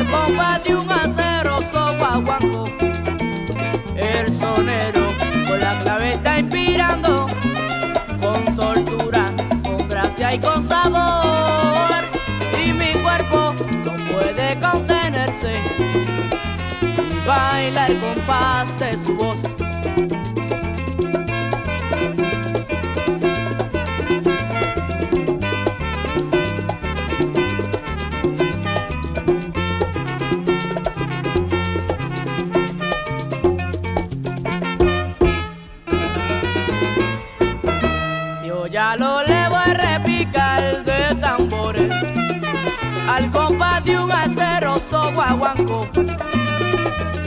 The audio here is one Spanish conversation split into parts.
el bomba de un acero sobaguanco. El sonero con la claveta inspirando, con soltura, con gracia y con sabor. Y mi cuerpo no puede contenerse, bailar el compás de su relevo es repicar de tambores, al compás de un aceroso guaguanco.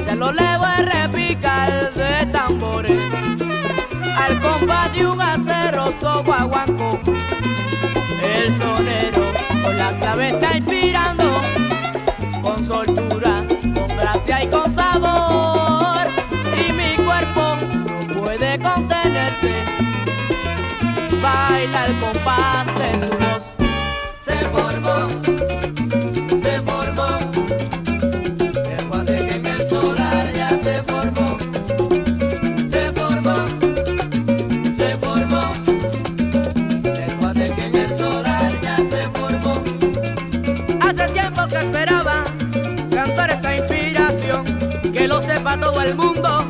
Ya lo levo es repicar de tambores, al compás de un aceroso guaguanco. El sonero con la clave está inspirando con soltura. Se formó, se formó, el juan de que en el solar ya se formó. Se formó, se formó, el juan de que en el solar ya se formó. Hace tiempo que esperaba cantar esa inspiración, que lo sepa todo el mundo.